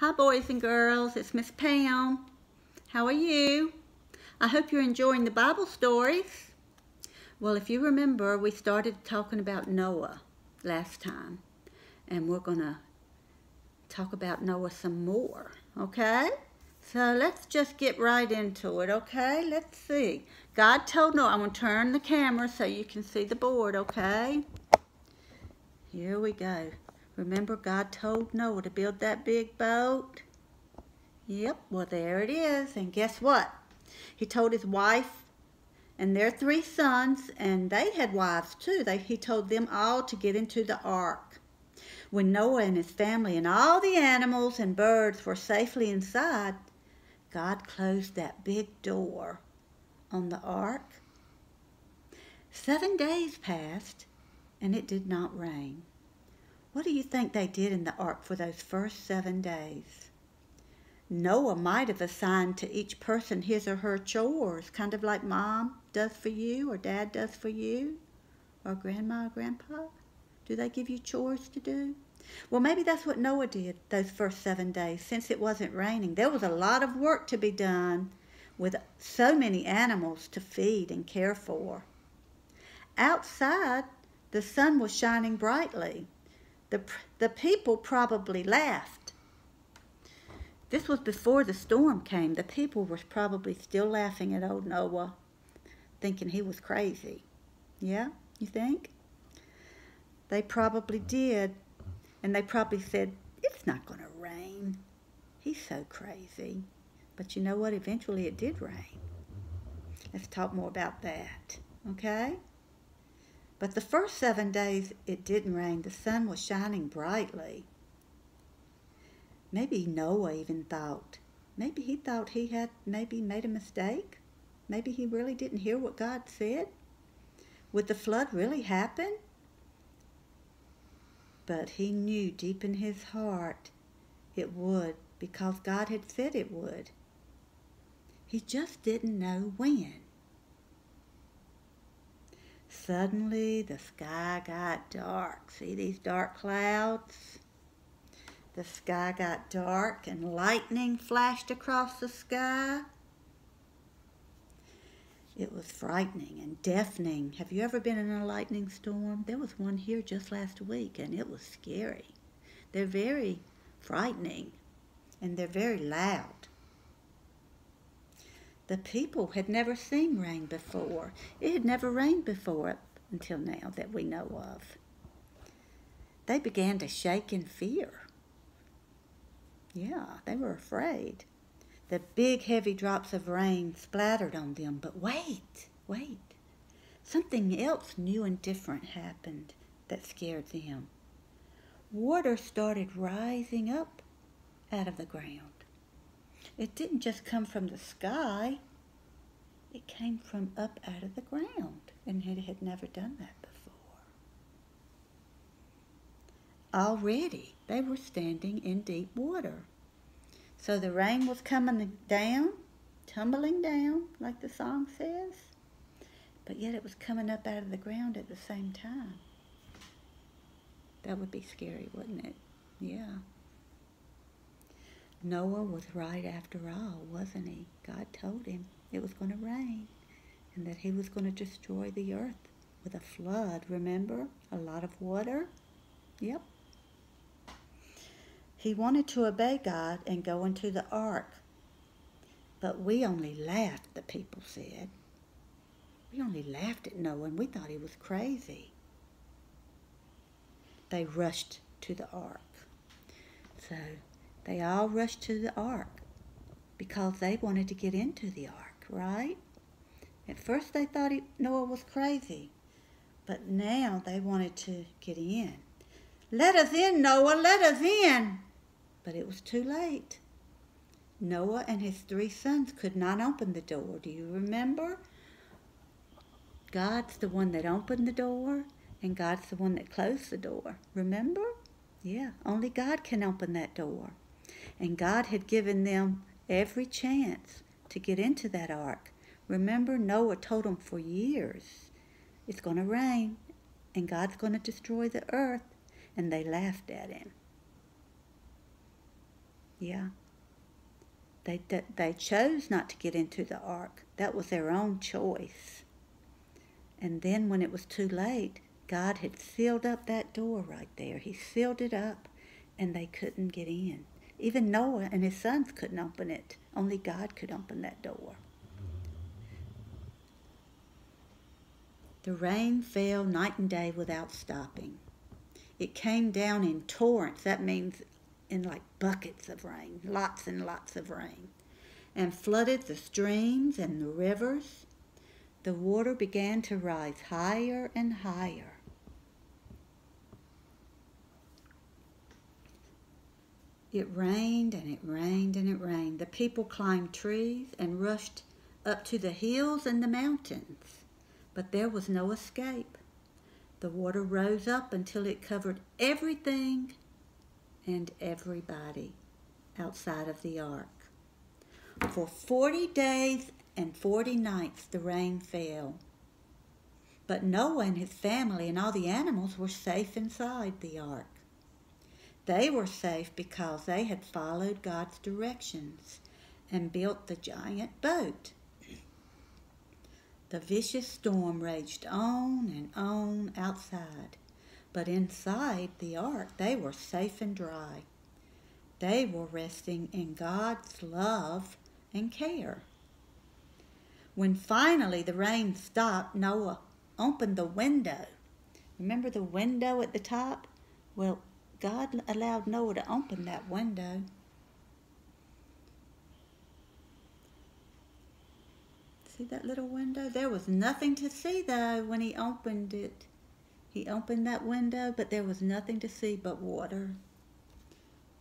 Hi, boys and girls. It's Miss Pam. How are you? I hope you're enjoying the Bible stories. Well, if you remember, we started talking about Noah last time, and we're going to talk about Noah some more, okay? So let's just get right into it, okay? Let's see. God told Noah, I'm going to turn the camera so you can see the board, okay? Here we go. Remember God told Noah to build that big boat? Yep, well there it is. And guess what? He told his wife and their three sons, and they had wives too. They, he told them all to get into the ark. When Noah and his family and all the animals and birds were safely inside, God closed that big door on the ark. Seven days passed, and it did not rain. What do you think they did in the ark for those first seven days? Noah might have assigned to each person his or her chores, kind of like mom does for you, or dad does for you, or grandma or grandpa. Do they give you chores to do? Well, maybe that's what Noah did those first seven days since it wasn't raining. There was a lot of work to be done with so many animals to feed and care for. Outside, the sun was shining brightly the, the people probably laughed. This was before the storm came. The people were probably still laughing at old Noah, thinking he was crazy. Yeah, you think? They probably did. And they probably said, it's not going to rain. He's so crazy. But you know what? Eventually it did rain. Let's talk more about that. Okay? But the first seven days it didn't rain. The sun was shining brightly. Maybe Noah even thought, maybe he thought he had maybe made a mistake. Maybe he really didn't hear what God said. Would the flood really happen? But he knew deep in his heart it would because God had said it would. He just didn't know when. Suddenly the sky got dark. See these dark clouds? The sky got dark and lightning flashed across the sky. It was frightening and deafening. Have you ever been in a lightning storm? There was one here just last week and it was scary. They're very frightening and they're very loud. The people had never seen rain before. It had never rained before until now that we know of. They began to shake in fear. Yeah, they were afraid. The big heavy drops of rain splattered on them, but wait, wait. Something else new and different happened that scared them. Water started rising up out of the ground. It didn't just come from the sky, it came from up out of the ground, and it had never done that before. Already, they were standing in deep water. So the rain was coming down, tumbling down, like the song says, but yet it was coming up out of the ground at the same time. That would be scary, wouldn't it? Yeah. Noah was right after all, wasn't he? God told him it was going to rain and that he was going to destroy the earth with a flood. Remember? A lot of water? Yep. He wanted to obey God and go into the ark. But we only laughed, the people said. We only laughed at Noah and we thought he was crazy. They rushed to the ark. So they all rushed to the ark because they wanted to get into the ark, right? At first they thought he, Noah was crazy, but now they wanted to get in. Let us in, Noah, let us in. But it was too late. Noah and his three sons could not open the door. Do you remember? God's the one that opened the door, and God's the one that closed the door. Remember? Yeah, only God can open that door. And God had given them every chance to get into that ark. Remember, Noah told them for years, it's going to rain and God's going to destroy the earth. And they laughed at him. Yeah. They, they chose not to get into the ark. That was their own choice. And then when it was too late, God had sealed up that door right there. He sealed it up and they couldn't get in. Even Noah and his sons couldn't open it. Only God could open that door. The rain fell night and day without stopping. It came down in torrents. That means in like buckets of rain, lots and lots of rain, and flooded the streams and the rivers. The water began to rise higher and higher. It rained and it rained and it rained. The people climbed trees and rushed up to the hills and the mountains, but there was no escape. The water rose up until it covered everything and everybody outside of the ark. For 40 days and 40 nights the rain fell. But Noah and his family and all the animals were safe inside the ark. They were safe because they had followed God's directions and built the giant boat. The vicious storm raged on and on outside, but inside the ark they were safe and dry. They were resting in God's love and care. When finally the rain stopped, Noah opened the window. Remember the window at the top? Well, God allowed Noah to open that window. See that little window? There was nothing to see though when he opened it. He opened that window, but there was nothing to see but water.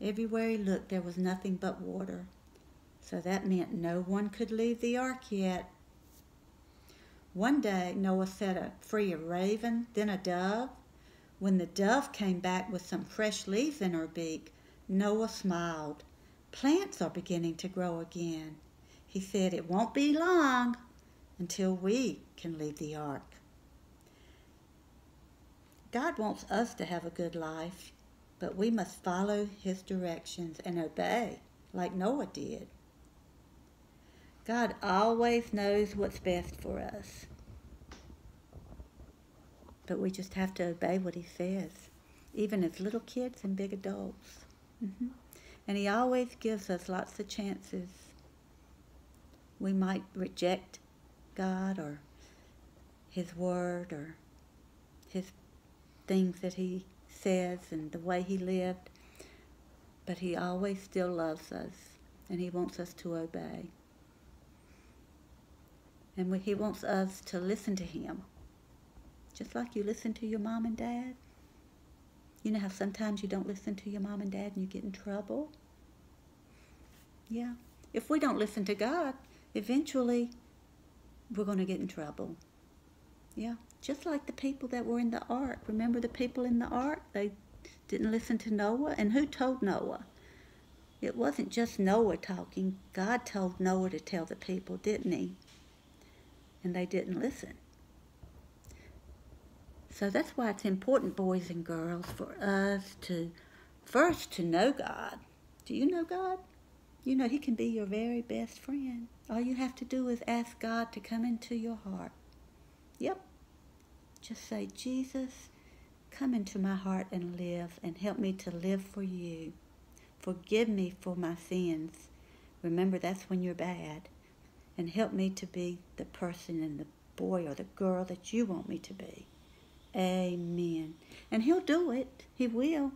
Everywhere he looked, there was nothing but water. So that meant no one could leave the ark yet. One day, Noah set a free a raven, then a dove. When the dove came back with some fresh leaves in her beak, Noah smiled. Plants are beginning to grow again. He said, It won't be long until we can leave the ark. God wants us to have a good life, but we must follow His directions and obey like Noah did. God always knows what's best for us, but we just have to obey what He says, even as little kids and big adults. Mm-hmm. And He always gives us lots of chances. We might reject God or His Word or His things that he says and the way he lived, but he always still loves us and he wants us to obey. And he wants us to listen to him, just like you listen to your mom and dad. You know how sometimes you don't listen to your mom and dad and you get in trouble? Yeah. If we don't listen to God, eventually we're going to get in trouble. Yeah just like the people that were in the ark. Remember the people in the ark? They didn't listen to Noah. And who told Noah? It wasn't just Noah talking. God told Noah to tell the people, didn't he? And they didn't listen. So that's why it's important, boys and girls, for us to first to know God. Do you know God? You know He can be your very best friend. All you have to do is ask God to come into your heart. Yep, just say, Jesus, come into my heart and live and help me to live for you. Forgive me for my sins. Remember, that's when you're bad. And help me to be the person and the boy or the girl that you want me to be. Amen. And He'll do it. He will.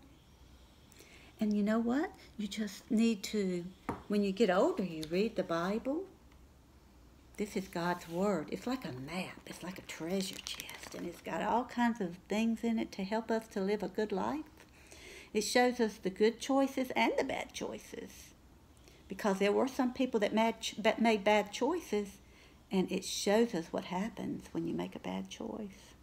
And you know what? You just need to, when you get older, you read the Bible. This is God's Word. It's like a map, it's like a treasure chest and it's got all kinds of things in it to help us to live a good life. It shows us the good choices and the bad choices. Because there were some people that made bad choices, and it shows us what happens when you make a bad choice.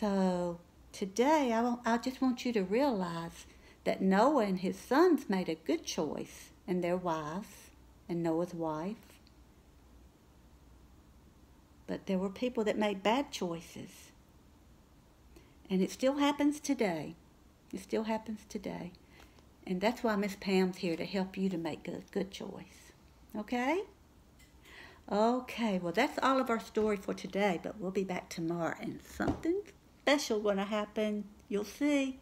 So today, I, I just want you to realize that Noah and his sons made a good choice, and their wives, and Noah's wife, but there were people that made bad choices. And it still happens today. It still happens today. And that's why Miss Pam's here to help you to make a good choice. Okay? Okay, well, that's all of our story for today, but we'll be back tomorrow and something special going to happen. You'll see.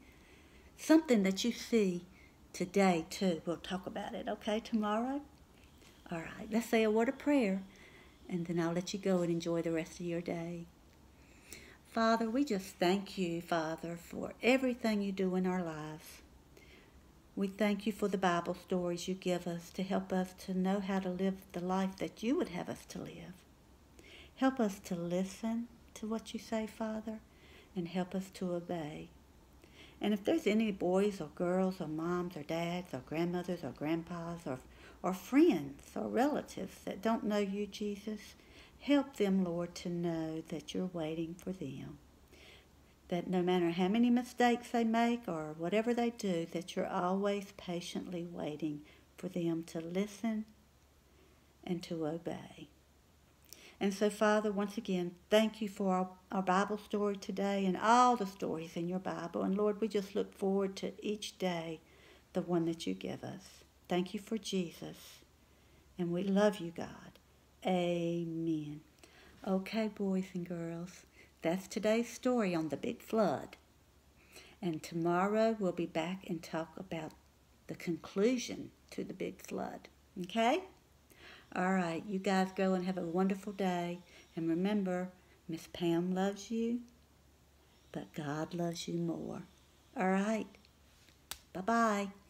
Something that you see today, too. We'll talk about it, okay, tomorrow? All right, let's say a word of prayer, and then I'll let you go and enjoy the rest of your day. Father, we just thank you, Father, for everything you do in our lives. We thank you for the Bible stories you give us to help us to know how to live the life that you would have us to live. Help us to listen to what you say, Father, and help us to obey. And if there's any boys or girls or moms or dads or grandmothers or grandpas or, or friends or relatives that don't know you, Jesus, help them, Lord, to know that you're waiting for them that no matter how many mistakes they make or whatever they do, that you're always patiently waiting for them to listen and to obey. And so, Father, once again, thank you for our, our, Bible story today and all the stories in your Bible. And Lord, we just look forward to each day, the one that you give us. Thank you for Jesus. And we love you, God. Amen. Okay, boys and girls. That's today's story on the big flood. And tomorrow we'll be back and talk about the conclusion to the big flood. Okay? All right, you guys go and have a wonderful day. And remember, Miss Pam loves you, but God loves you more. All right. Bye bye.